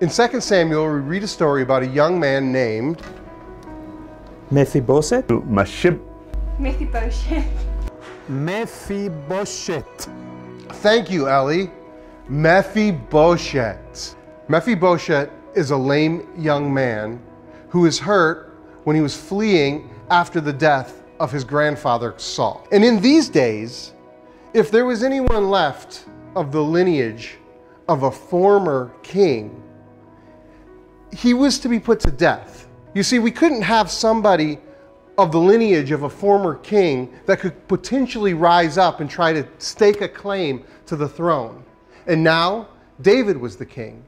In 2 Samuel, we read a story about a young man named Mephibosheth? Mashib. Mephibosheth. Mephibosheth. Thank you, Ellie. Mephibosheth. Mephibosheth is a lame young man who is hurt when he was fleeing after the death of his grandfather Saul. And in these days, if there was anyone left of the lineage of a former king, he was to be put to death. You see, we couldn't have somebody of the lineage of a former king that could potentially rise up and try to stake a claim to the throne. And now, David was the king.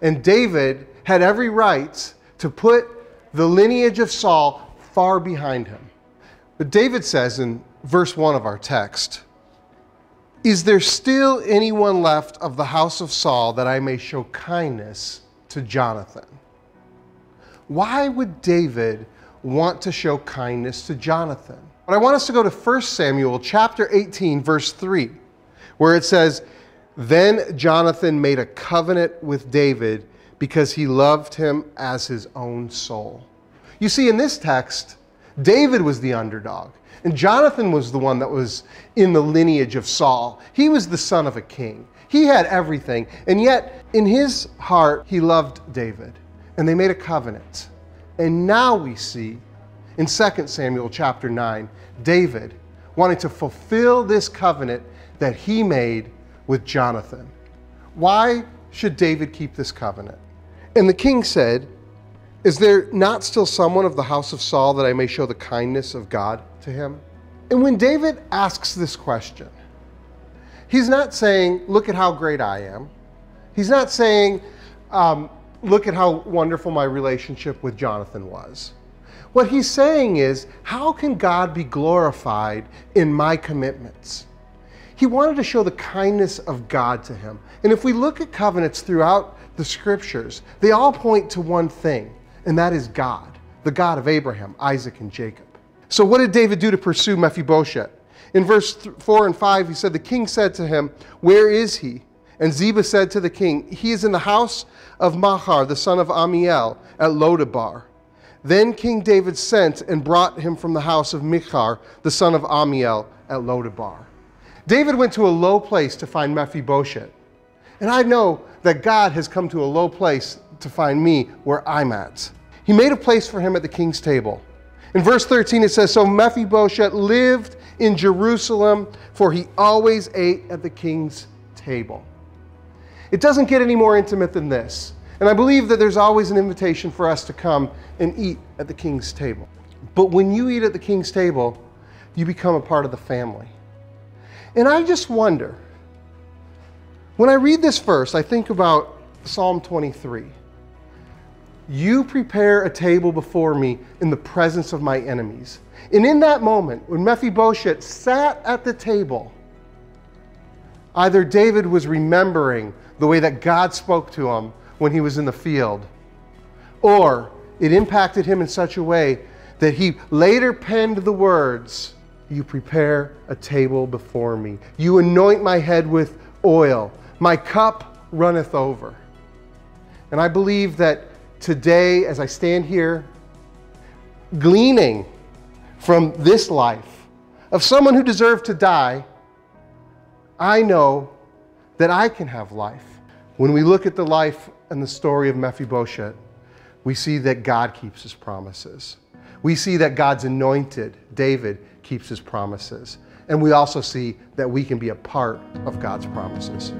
And David had every right to put the lineage of Saul far behind him. But David says in verse 1 of our text, Is there still anyone left of the house of Saul that I may show kindness to Jonathan? Why would David want to show kindness to Jonathan? But I want us to go to 1 Samuel chapter 18, verse 3, where it says, Then Jonathan made a covenant with David because he loved him as his own soul. You see, in this text, David was the underdog, and Jonathan was the one that was in the lineage of Saul. He was the son of a king. He had everything, and yet in his heart, he loved David, and they made a covenant. And now we see in 2 Samuel chapter 9, David wanting to fulfill this covenant that he made with Jonathan. Why should David keep this covenant? And the king said, Is there not still someone of the house of Saul that I may show the kindness of God to him? And when David asks this question, he's not saying, Look at how great I am. He's not saying, um, Look at how wonderful my relationship with Jonathan was. What he's saying is, How can God be glorified in my commitments? He wanted to show the kindness of God to him. And if we look at covenants throughout the scriptures, they all point to one thing, and that is God, the God of Abraham, Isaac, and Jacob. So, what did David do to pursue Mephibosheth? In verse 4 and 5, he said, The king said to him, Where is he? And Ziba said to the king, He is in the house of Machir, the son of Ammiel, at Lodabar. Then King David sent and brought him from the house of Machir, the son of Ammiel, at Lodabar. David went to a low place to find Mephibosheth. And I know that God has come to a low place to find me where I'm at. He made a place for him at the king's table. In verse 13, it says So Mephibosheth lived in Jerusalem, for he always ate at the king's table. It doesn't get any more intimate than this. And I believe that there's always an invitation for us to come and eat at the king's table. But when you eat at the king's table, you become a part of the family. And I just wonder, when I read this verse, I think about Psalm 23. You prepare a table before me in the presence of my enemies. And in that moment, when Mephibosheth sat at the table, either David was remembering the way that God spoke to him when he was in the field, or it impacted him in such a way that he later penned the words you prepare a table before me. You anoint my head with oil. My cup runneth over. And I believe that today, as I stand here, gleaning from this life of someone who deserved to die, I know that I can have life. When we look at the life and the story of Mephibosheth, we see that God keeps his promises. We see that God's anointed, David, keeps his promises. And we also see that we can be a part of God's promises.